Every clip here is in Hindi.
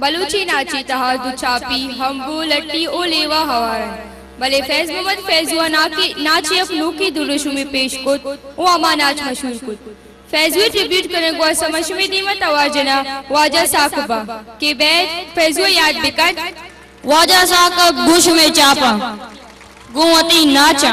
बलूची नाची तहा दुछापी हम वो लट्टी ओ लेवा हवारन भले फैज मोहम्मद फैज फैजुआ नाकी नाची अपनों की दुरुशु में पेश को ओ अमा नाच मशहूर को फैजुआ ट्रिब्यूट करने को समझ में दीमा तवाजना वाजा साकुबा के बैद फैजुआ याद बिकट वाजा साकब गुश में चापा। गुवती नाचा।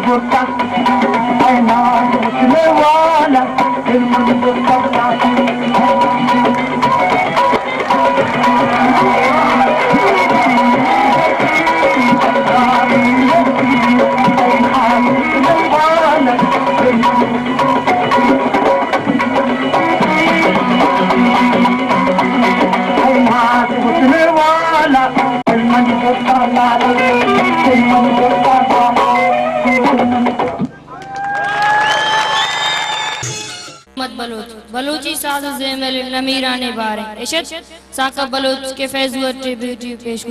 importa मत बलोच। बलूची साज नमीरा ने बारे। इशत साका बलोच के फैजुअ पेश